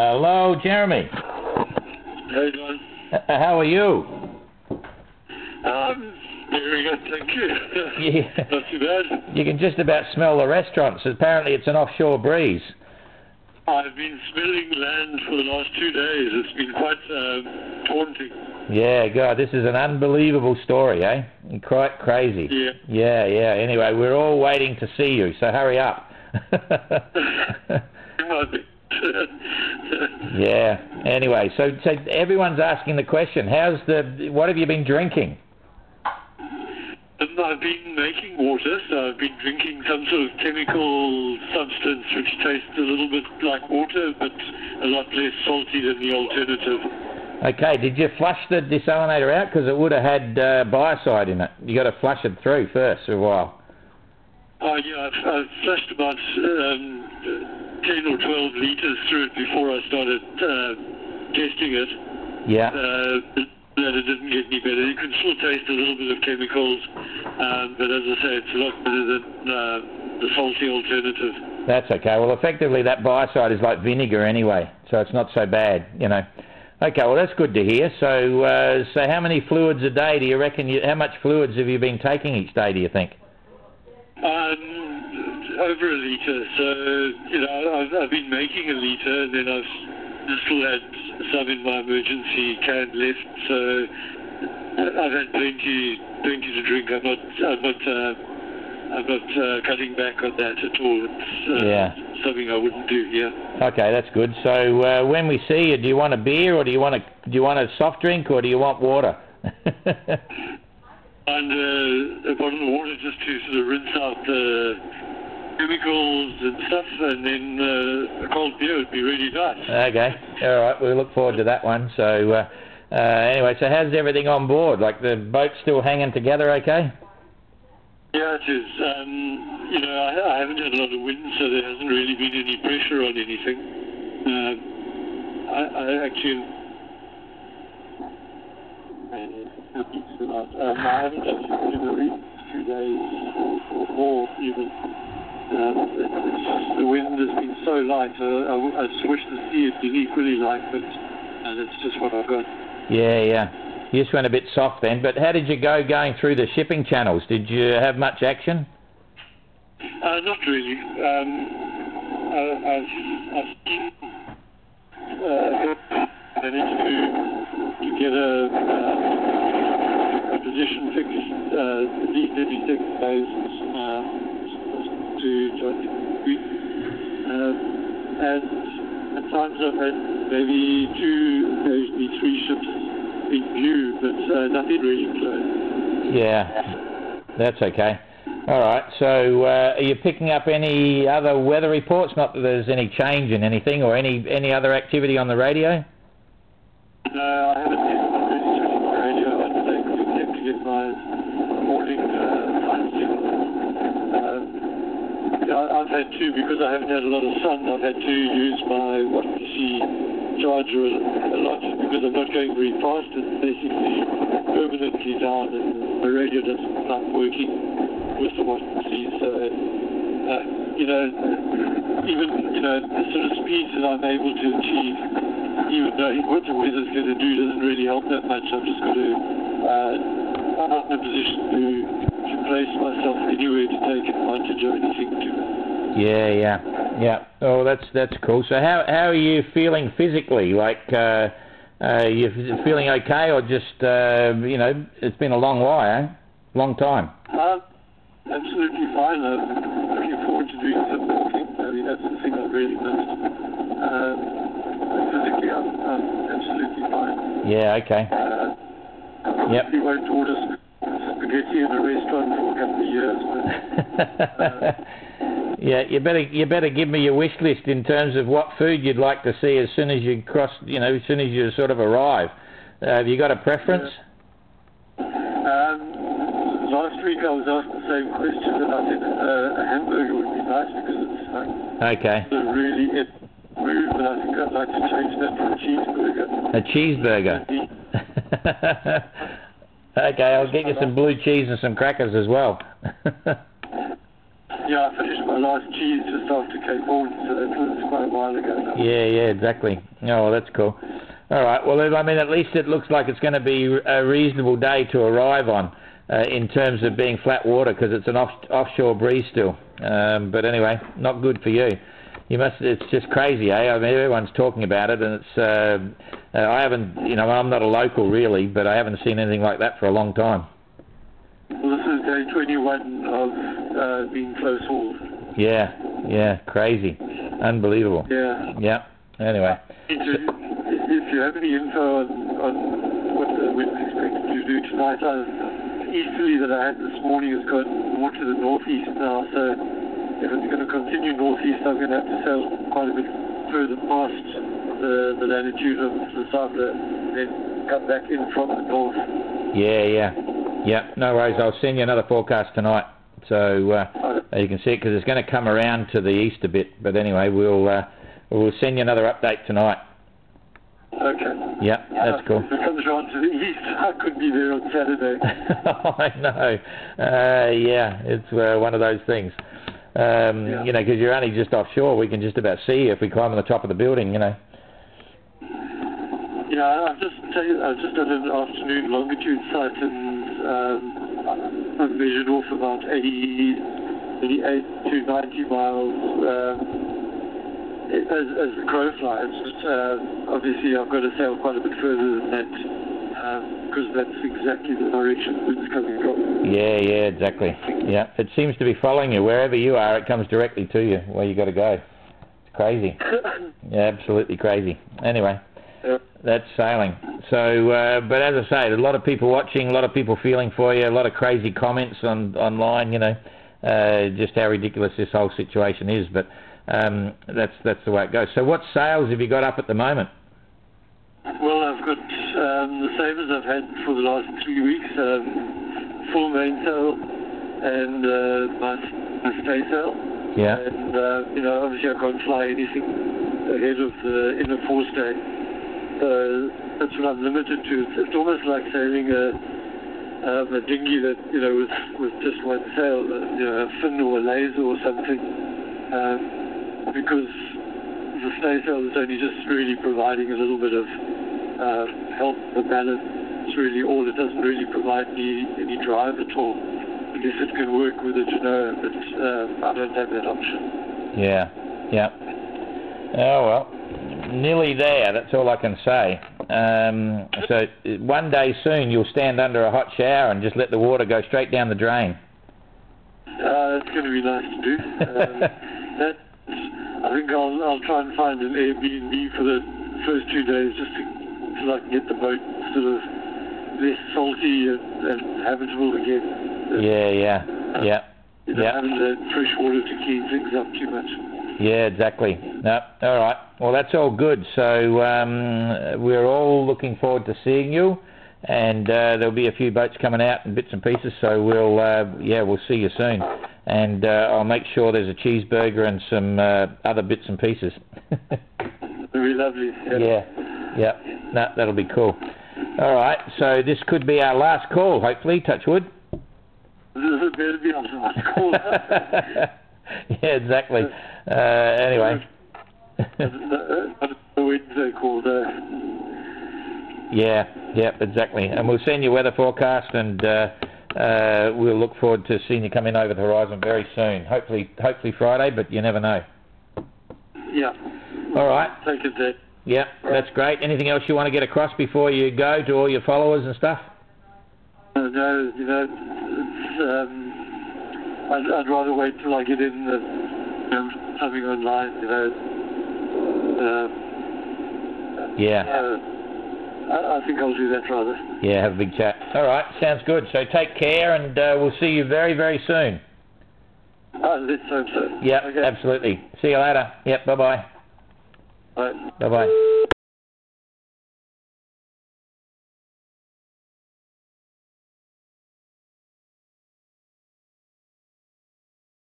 Hello, Jeremy. Hey, John. H- How are you? Um, very good, thank you. Yeah. Not too bad. You can just about smell the restaurants. Apparently, it's an offshore breeze. I've been smelling land for the last two days. It's been quite um, taunting. Yeah, God, this is an unbelievable story, eh? Quite crazy. Yeah. Yeah, yeah. Anyway, we're all waiting to see you, so hurry up. Yeah. Anyway, so so everyone's asking the question: How's the? What have you been drinking? Um, I've been making water, so I've been drinking some sort of chemical substance which tastes a little bit like water, but a lot less salty than the alternative. Okay, did you flush the desalinator out? Because it would have had uh, biocide in it. You got to flush it through first for a while. Oh, yeah, I've, I've flushed about um, 10 or 12 litres through it before I started uh, testing it. Yeah. Uh, it didn't get any better. You can still taste a little bit of chemicals, um, but as I say, it's a lot better than uh, the salty alternative. That's okay. Well, effectively, that biocide is like vinegar anyway, so it's not so bad, you know. Okay, well, that's good to hear. So, uh, so how many fluids a day do you reckon? You, how much fluids have you been taking each day? Do you think? Um, over a litre. So, you know, I've, I've been making a litre, and then I've still had some in my emergency can left. So, I've had plenty, plenty to drink. I'm not, I'm not, uh, I'm not uh, cutting back on that at all. It's uh, Yeah. something I wouldn't do here. Okay, that's good. So, uh, when we see you, do you want a beer, or do you want a do you want a soft drink, or do you want water? And uh, a bottle of water just to sort of rinse out the chemicals and stuff, and then uh, a cold beer would be really nice. okay, all right. We look forward to that one. So, uh, uh, anyway, so how's everything on board? Like the boat's still hanging together? Okay. Yeah, it is. Um, you know, I, I haven't had a lot of wind, so there hasn't really been any pressure on anything. Um, I, I actually. Um, I haven't actually been in the recent few days or, or more even. It's, the wind has been so light. Uh, I, I just wish the sea had been equally light, but and it's just what I've got. Yeah, yeah. You just went a bit soft then. But how did you go going through the shipping channels? Did you have much action? Uh, not really. Um, I, I've, I've uh, managed to, to get a, uh, a position fixed uh, at least every uh, to Creek. Um, and at times I've had maybe two, occasionally three ships in view, but uh, nothing really close. Yeah, that's okay. All right. So, uh, are you picking up any other weather reports? Not that there's any change in anything or any any other activity on the radio. No, I haven't yet really checked the radio. I think except my morning uh, signal. Um, I've had to, because I haven't had a lot of sun, I've had to use my sea charger a, lot because I'm not going very fast. It's basically permanently down and the radio doesn't like working with the sea. So, uh, you know, even, you know, the sort of speeds that I'm able to achieve even knowing what the weather's going to do doesn't really help that much. I've just got to, uh, I'm not in a position to, to place myself anywhere to take advantage of anything to Yeah, yeah, yeah. Oh, that's that's cool. So, how how are you feeling physically? Like, uh, uh, you feeling okay, or just uh, you know, it's been a long while, eh? Long time. Um, absolutely fine. I'm looking forward to doing some walking. I mean, that's the thing I've really missed. Um, physically, I'm, I'm absolutely fine. Yeah. Okay. Uh, Yep. Won't order spaghetti in a restaurant for a couple of years, but yeah, you better you better give me your wish list in terms of what food you'd like to see as soon as you cross, you know, as soon as you sort of arrive. Uh, have you got a preference? Um, last week I was asked the same question, and I said uh, a hamburger would be nice because it's like Okay, a really it move, and I think I'd like to change that for a cheeseburger. a cheeseburger. okay, I'll get you some blue cheese and some crackers as well. yeah, I finished my last cheese just after Cape Horn, so that was quite a while ago. Now. Yeah, yeah, exactly. Oh, well, that's cool. All right. Well, I mean, at least it looks like it's going to be a reasonable day to arrive on uh, in terms of being flat water because it's an off, offshore breeze still. Um, but anyway, not good for you. You must. It's just crazy, eh? I mean, everyone's talking about it, and it's. Uh, uh, I haven't. You know, I'm not a local really, but I haven't seen anything like that for a long time. Well, this is day 21 of uh, being close hauled. Yeah, yeah, crazy, unbelievable. Yeah. Yeah. Anyway. If you, if you have any info on, on what the wind's expected to do tonight, uh, easterly that I had this morning has gone more to the northeast now, so if it's going to continue northeast, I'm going to have to sail quite a bit further past the, the latitude of the south, and then come back in from the north. Yeah, yeah, yeah. No worries. I'll send you another forecast tonight, so uh, Okay. you can see it because it's going to come around to the east a bit. But anyway, we'll uh, we'll send you another update tonight. Okay. Yeah, that's cool. If it comes around to the east, I could be there on Saturday. I know. Uh, yeah, it's uh, one of those things. Um, Yeah. You know, because you're only just offshore, we can just about see you if we climb on the top of the building. You know. Yeah, I've just I've just done an afternoon longitude sight and um, I've measured off about 80, 88 to 90 miles um, as, as the crow flies. But, uh, obviously, I've got to sail quite a bit further than that because that's exactly the direction wind's coming from. Yeah, yeah, exactly. Yeah, it seems to be following you wherever you are. It comes directly to you where you got to go. It's crazy. Yeah, absolutely crazy. Anyway. That's sailing. So, uh, but as I say, a lot of people watching, a lot of people feeling for you, a lot of crazy comments on online. You know, uh, just how ridiculous this whole situation is. But um, that's that's the way it goes. So, what sails have you got up at the moment? Well, I've got um, the same as I've had for the last three weeks. Um, full mainsail and uh, my, my staysail. Yeah, And, uh, you know, obviously I can't fly anything ahead of the inner forestay. So that's what I'm limited to. It's, almost like sailing a, um, a dinghy that, you know, with, with just one sail, uh, you know, a Finn or a laser or something. Um, because the staysail is only just really providing a little bit of uh, help with balance. It's really all. It doesn't really provide any, any drive at all. I guess it can work with a Genoa, but uh, I don't have that option. yeah, yeah. Oh well, nearly there. That's all I can say. Um, so uh, one day soon you'll stand under a hot shower and just let the water go straight down the drain. Uh, it's going to be nice to do. Um, that I think I'll I'll try and find an Airbnb for the first two days just to so I can get the boat sort of less salty and, and habitable again. Yeah, yeah, yeah. You know, yeah. having the fresh water to clean things up too much. Yeah, exactly. No, all right. Well, that's all good. So um, we're all looking forward to seeing you, and uh, there'll be a few boats coming out and bits and pieces. So we'll, uh, yeah, we'll see you soon, and uh, I'll make sure there's a cheeseburger and some uh, other bits and pieces. Very lovely. yeah, yeah. No, that'll be cool. All right. So this could be our last call. Hopefully, touch wood. This better be the last call. yeah, exactly. Uh, anyway. Yeah, yeah, exactly. And we'll send you weather forecast, and uh, uh, we'll look forward to seeing you come in over the horizon very soon. Hopefully, hopefully Friday, but you never know. Yeah. All right. Take it there. Yeah, that's great. Anything else you want to get across before you go to all your followers and stuff? Uh, no, you know, it's, um, I'd, I'd rather wait till I get in the, you know, something online, you know. Uh, Yeah, uh, I, I think I'll do that rather. yeah, have a big chat. All right, sounds good. So take care, and uh, we'll see you very, very soon. Uh, let's hope so. Yeah, Okay. absolutely. See you later. Yep, bye bye. Bye. Bye bye.